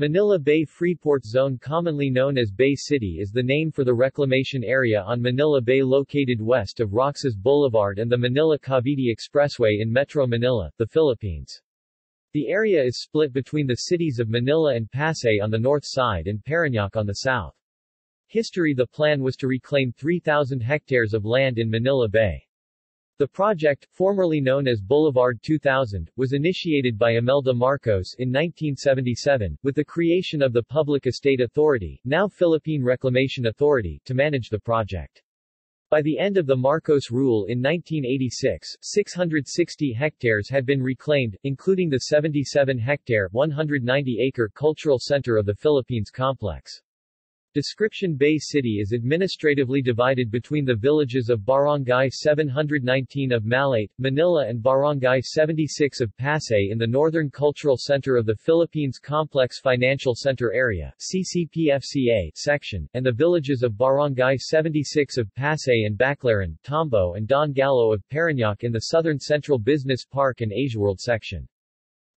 Manila Bay Freeport Zone commonly known as Bay City is the name for the reclamation area on Manila Bay located west of Roxas Boulevard and the Manila-Cavite Expressway in Metro Manila, the Philippines. The area is split between the cities of Manila and Pasay on the north side and Parañaque on the south. History The plan was to reclaim 3,000 hectares of land in Manila Bay. The project, formerly known as Boulevard 2000, was initiated by Imelda Marcos in 1977, with the creation of the Public Estate Authority, now Philippine Reclamation Authority, to manage the project. By the end of the Marcos rule in 1986, 660 hectares had been reclaimed, including the 77-hectare, 190-acre cultural center of the Philippines complex. Description Bay City is administratively divided between the villages of Barangay 719 of Malate, Manila and Barangay 76 of Pasay in the Northern Cultural Center of the Philippines Complex Financial Center Area CCPFCA section, and the villages of Barangay 76 of Pasay and Baclaran, Tambo and Don Gallo of Parañaque in the Southern Central Business Park and Asiaworld section.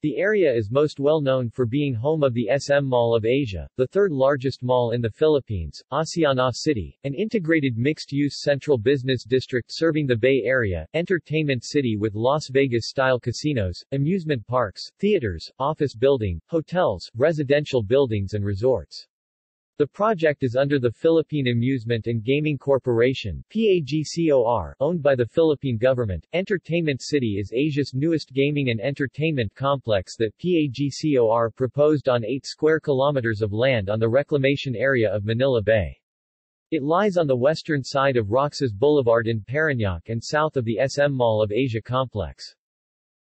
The area is most well known for being home of the SM Mall of Asia, the third largest mall in the Philippines, Aseana City, an integrated mixed-use central business district serving the Bay Area, entertainment city with Las Vegas-style casinos, amusement parks, theaters, office building, hotels, residential buildings and resorts. The project is under the Philippine Amusement and Gaming Corporation PAGCOR, owned by the Philippine government. Entertainment City is Asia's newest gaming and entertainment complex that PAGCOR proposed on 8 square kilometers of land on the reclamation area of Manila Bay. It lies on the western side of Roxas Boulevard in Parañaque and south of the SM Mall of Asia complex.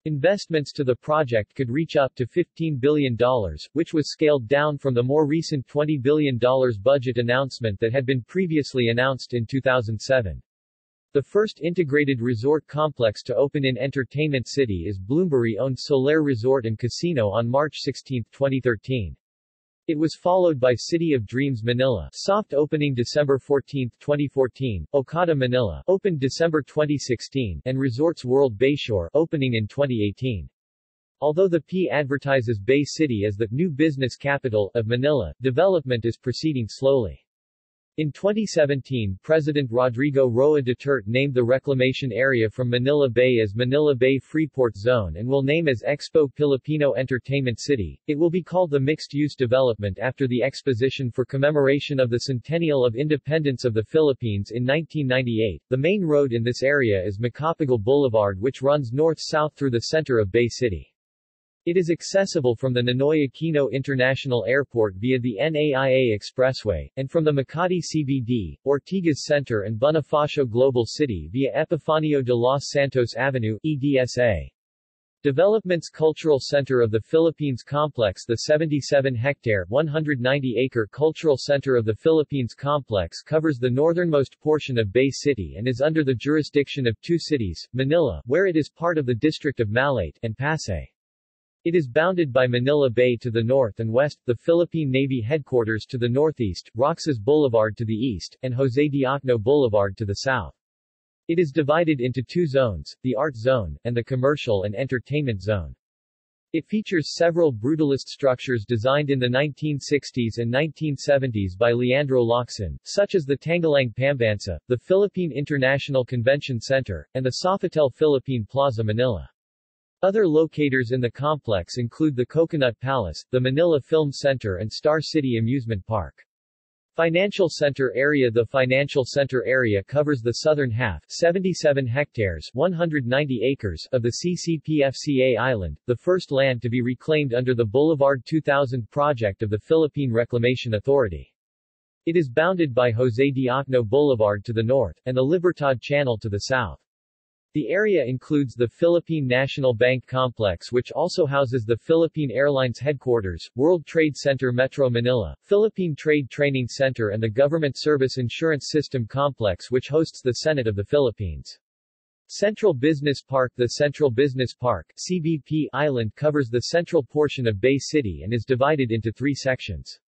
Investments to the project could reach up to $15 billion, which was scaled down from the more recent $20 billion budget announcement that had been previously announced in 2007. The first integrated resort complex to open in Entertainment City is Bloomberry-owned Solaire Resort and Casino on March 16, 2013. It was followed by City of Dreams Manila, soft opening December 14, 2014, Okada Manila, opened December 2016, and Resorts World Bayshore, opening in 2018. Although the P advertises Bay City as the new business capital of Manila, development is proceeding slowly. In 2017 President Rodrigo Roa Duterte named the reclamation area from Manila Bay as Manila Bay Freeport Zone and will name as Expo Filipino Entertainment City. It will be called the mixed-use development after the exposition for commemoration of the centennial of independence of the Philippines in 1998. The main road in this area is Macapagal Boulevard which runs north-south through the center of Bay City. It is accessible from the Ninoy Aquino International Airport via the NAIA Expressway, and from the Makati CBD, Ortigas Center and Bonifacio Global City via Epifanio de los Santos Avenue, EDSA. Development's Cultural Center of the Philippines Complex The 77-hectare, 190-acre Cultural Center of the Philippines Complex covers the northernmost portion of Bay City and is under the jurisdiction of two cities, Manila, where it is part of the district of Malate, and Pasay. It is bounded by Manila Bay to the north and west, the Philippine Navy headquarters to the northeast, Roxas Boulevard to the east, and Jose Diokno Boulevard to the south. It is divided into two zones, the Art Zone, and the Commercial and Entertainment Zone. It features several brutalist structures designed in the 1960s and 1970s by Leandro Locsin, such as the Tanghalang Pambansa, the Philippine International Convention Center, and the Sofitel Philippine Plaza Manila. Other locators in the complex include the Coconut Palace, the Manila Film Center and Star City Amusement Park. Financial Center Area The Financial Center area covers the southern half 77 hectares 190 acres of the CCPFCA Island, the first land to be reclaimed under the Boulevard 2000 project of the Philippine Reclamation Authority. It is bounded by Jose Diokno Boulevard to the north, and the Libertad Channel to the south. The area includes the Philippine National Bank Complex which also houses the Philippine Airlines Headquarters, World Trade Center Metro Manila, Philippine Trade Training Center and the Government Service Insurance System Complex which hosts the Senate of the Philippines. Central Business Park The Central Business Park CBP Island covers the central portion of Bay City and is divided into three sections.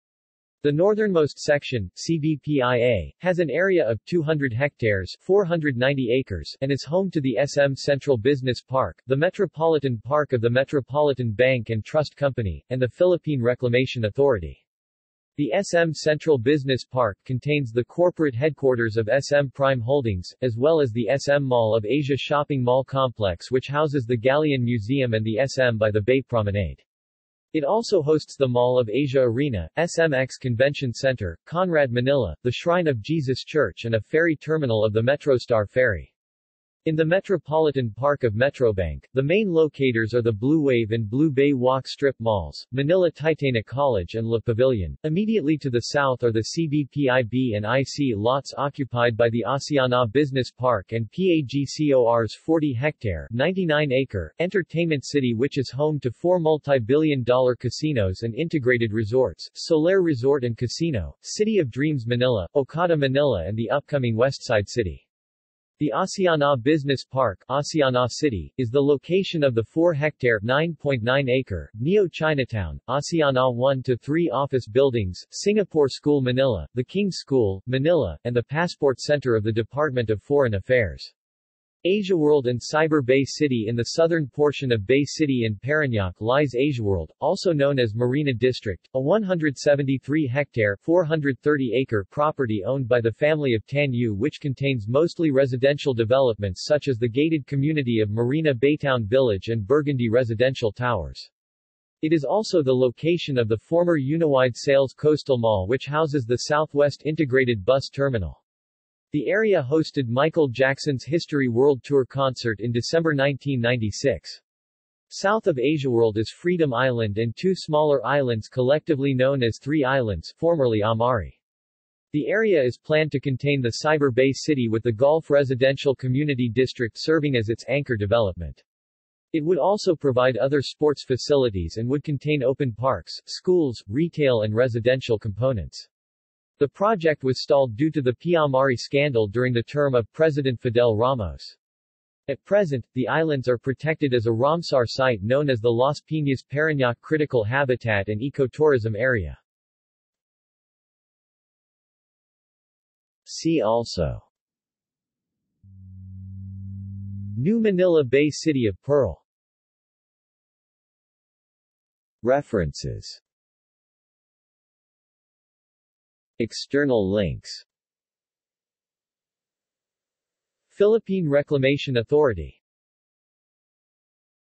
The northernmost section, CBPIA, has an area of 200 hectares 490 acres and is home to the SM Central Business Park, the Metropolitan Park of the Metropolitan Bank and Trust Company, and the Philippine Reclamation Authority. The SM Central Business Park contains the corporate headquarters of SM Prime Holdings, as well as the SM Mall of Asia shopping mall complex which houses the Galleon Museum and the SM by the Bay Promenade. It also hosts the Mall of Asia Arena, SMX Convention Center, Conrad Manila, the Shrine of Jesus Church and a ferry terminal of the MetroStar Ferry. In the Metropolitan Park of Metrobank, the main locators are the Blue Wave and Blue Bay Walk Strip malls, Manila Tytana College and La Pavilion. Immediately to the south are the CBPIB and IC lots occupied by the Aseana Business Park and PAGCOR's 40-hectare 99-acre entertainment city which is home to four multi-billion dollar casinos and integrated resorts, Solaire Resort and Casino, City of Dreams Manila, Okada Manila and the upcoming Westside City. The Aseana Business Park Aseana City, is the location of the 4-hectare 9.9-acre Neo-Chinatown, Aseana 1-3 office buildings, Singapore School Manila, the King's School, Manila, and the Passport Center of the Department of Foreign Affairs. AsiaWorld and Cyber Bay City in the southern portion of Bay City in Parañaque lies AsiaWorld, also known as Marina District, a 173-hectare 430-acre property owned by the family of Tan Yu which contains mostly residential developments such as the gated community of Marina Baytown Village and Burgundy residential towers. It is also the location of the former Uniwide Sales Coastal Mall which houses the Southwest Integrated Bus Terminal. The area hosted Michael Jackson's History World Tour concert in December 1996. South of AsiaWorld is Freedom Island and two smaller islands collectively known as Three Islands, formerly Amari. The area is planned to contain the Cyber Bay City with the Gulf Residential Community District serving as its anchor development. It would also provide other sports facilities and would contain open parks, schools, retail and residential components. The project was stalled due to the PEA-Amari scandal during the term of President Fidel Ramos. At present, the islands are protected as a Ramsar site known as the Las Piñas Parañaque Critical Habitat and Ecotourism Area. See also New Manila Bay City of Pearl References External links. Philippine Reclamation Authority